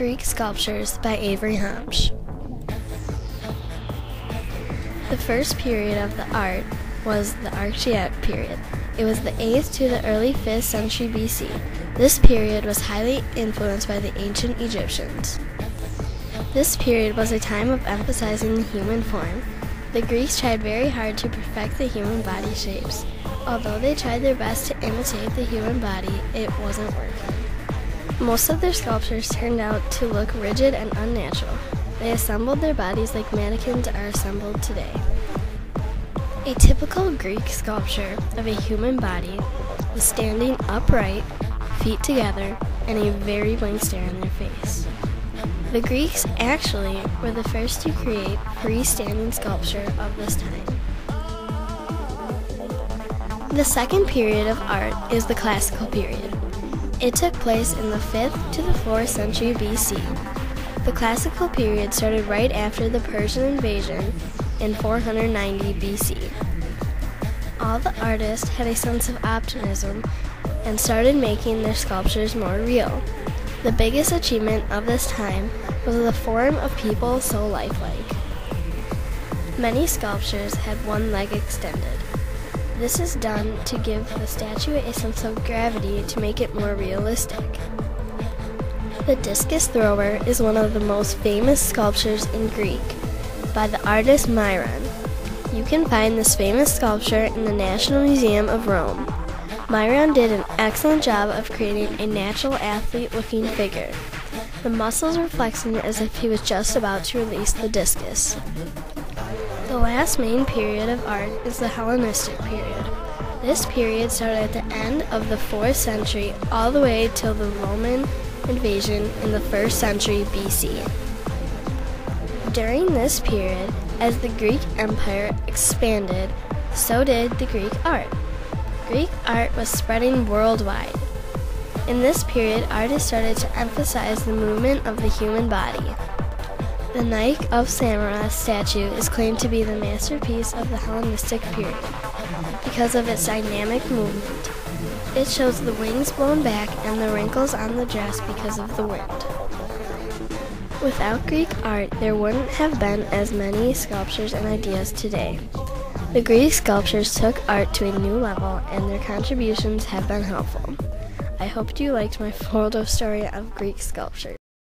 Greek Sculptures by Avery Homsch. The first period of the art was the Archaic period. It was the 8th to the early 5th century BC. This period was highly influenced by the ancient Egyptians. This period was a time of emphasizing the human form. The Greeks tried very hard to perfect the human body shapes. Although they tried their best to imitate the human body, it wasn't working. Most of their sculptures turned out to look rigid and unnatural. They assembled their bodies like mannequins are assembled today. A typical Greek sculpture of a human body was standing upright, feet together, and a very blank stare on their face. The Greeks actually were the first to create freestanding sculpture of this time. The second period of art is the classical period. It took place in the 5th to the 4th century BC. The classical period started right after the Persian invasion in 490 BC. All the artists had a sense of optimism and started making their sculptures more real. The biggest achievement of this time was the form of people so lifelike. Many sculptures had one leg extended. This is done to give the statue a sense of gravity to make it more realistic. The discus thrower is one of the most famous sculptures in Greek by the artist Myron. You can find this famous sculpture in the National Museum of Rome. Myron did an excellent job of creating a natural athlete looking figure. The muscles were flexing as if he was just about to release the discus. The last main period of art is the Hellenistic period. This period started at the end of the 4th century all the way till the Roman invasion in the 1st century BC. During this period, as the Greek Empire expanded, so did the Greek art. Greek art was spreading worldwide. In this period, artists started to emphasize the movement of the human body. The Nike of Samarra statue is claimed to be the masterpiece of the Hellenistic period because of its dynamic movement. It shows the wings blown back and the wrinkles on the dress because of the wind. Without Greek art, there wouldn't have been as many sculptures and ideas today. The Greek sculptures took art to a new level, and their contributions have been helpful. I hope you liked my photo story of Greek sculpture.